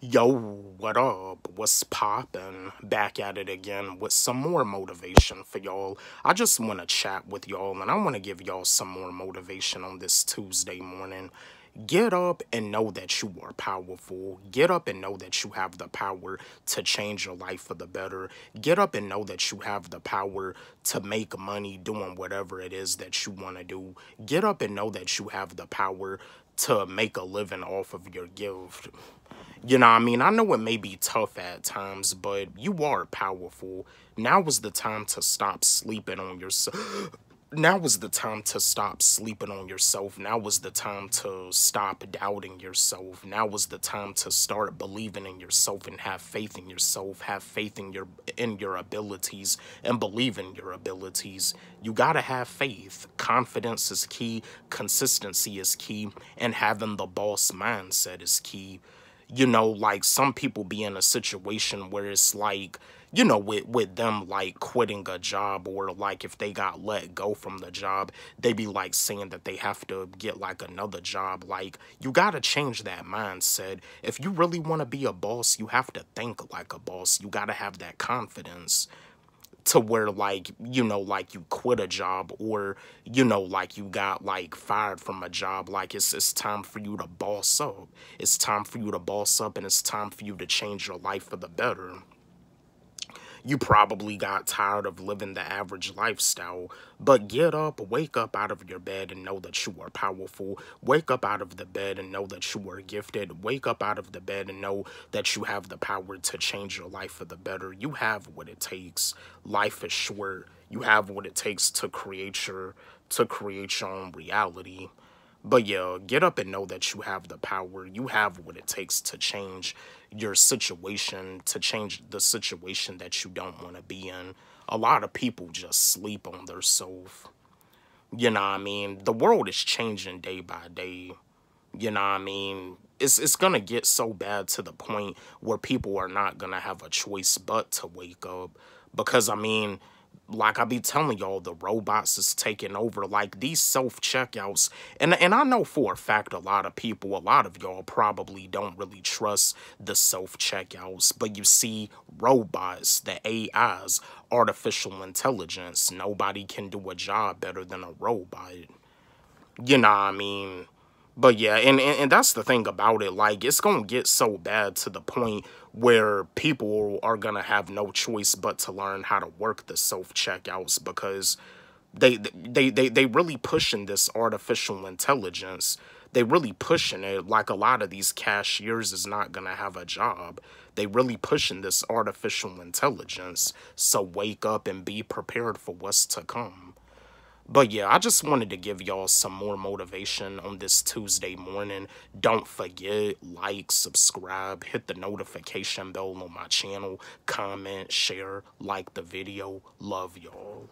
Yo, what up? What's poppin'? Back at it again with some more motivation for y'all. I just want to chat with y'all and I want to give y'all some more motivation on this Tuesday morning. Get up and know that you are powerful. Get up and know that you have the power to change your life for the better. Get up and know that you have the power to make money doing whatever it is that you want to do. Get up and know that you have the power to make a living off of your gift. You know I mean? I know it may be tough at times, but you are powerful. Now is the time to stop sleeping on yourself. Now is the time to stop sleeping on yourself. Now is the time to stop doubting yourself. Now is the time to start believing in yourself and have faith in yourself. Have faith in your in your abilities and believe in your abilities. You got to have faith. Confidence is key, consistency is key, and having the boss mindset is key you know, like some people be in a situation where it's like, you know, with, with them like quitting a job or like if they got let go from the job, they be like saying that they have to get like another job. Like, you got to change that mindset. If you really want to be a boss, you have to think like a boss. You got to have that confidence to where like you know like you quit a job or you know like you got like fired from a job like it's it's time for you to boss up. It's time for you to boss up and it's time for you to change your life for the better you probably got tired of living the average lifestyle, but get up, wake up out of your bed and know that you are powerful. Wake up out of the bed and know that you are gifted. Wake up out of the bed and know that you have the power to change your life for the better. You have what it takes. Life is short. You have what it takes to create your to create your own reality. But yeah, get up and know that you have the power. You have what it takes to change your situation, to change the situation that you don't want to be in. A lot of people just sleep on their self. You know what I mean? The world is changing day by day. You know what I mean? It's, it's going to get so bad to the point where people are not going to have a choice but to wake up. Because, I mean, like I be telling y'all, the robots is taking over. Like these self checkouts, and and I know for a fact a lot of people, a lot of y'all probably don't really trust the self checkouts. But you see, robots, the AIs, artificial intelligence, nobody can do a job better than a robot. You know, what I mean but yeah, and, and, and that's the thing about it. Like, it's going to get so bad to the point where people are going to have no choice but to learn how to work the self-checkouts because they, they, they, they really pushing this artificial intelligence. They really pushing it like a lot of these cashiers is not going to have a job. They really pushing this artificial intelligence. So wake up and be prepared for what's to come. But yeah, I just wanted to give y'all some more motivation on this Tuesday morning. Don't forget, like, subscribe, hit the notification bell on my channel, comment, share, like the video. Love y'all.